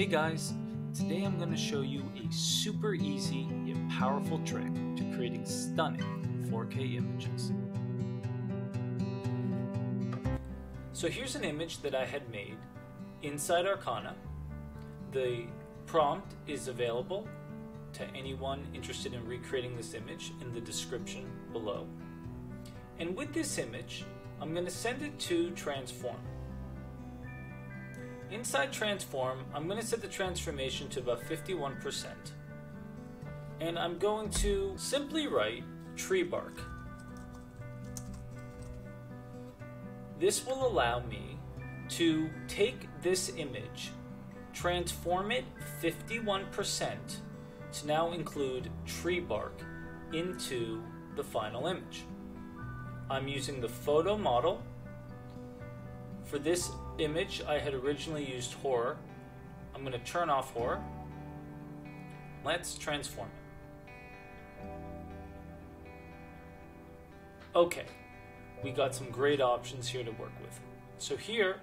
Hey guys, today I'm going to show you a super easy yet powerful trick to creating stunning 4K images. So here's an image that I had made inside Arcana. The prompt is available to anyone interested in recreating this image in the description below. And with this image, I'm going to send it to Transform. Inside Transform, I'm going to set the transformation to about 51%. And I'm going to simply write tree bark. This will allow me to take this image, transform it 51% to now include tree bark into the final image. I'm using the photo model. For this image, I had originally used horror. I'm going to turn off horror. Let's transform it. Okay, we got some great options here to work with. So here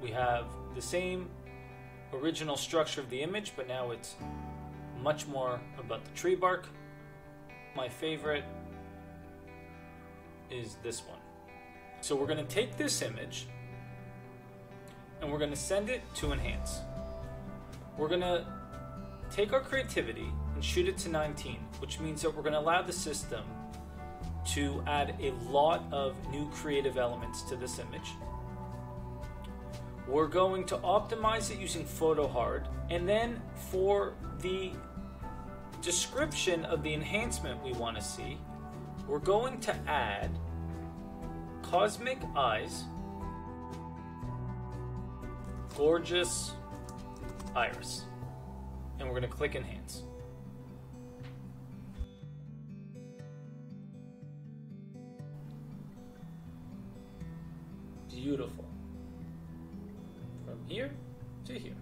we have the same original structure of the image, but now it's much more about the tree bark. My favorite is this one. So we're going to take this image and we're going to send it to enhance. We're going to take our creativity and shoot it to 19, which means that we're going to allow the system to add a lot of new creative elements to this image. We're going to optimize it using PhotoHard, and then for the description of the enhancement we want to see, we're going to add cosmic eyes, gorgeous iris, and we're going to click enhance. Beautiful. From here to here.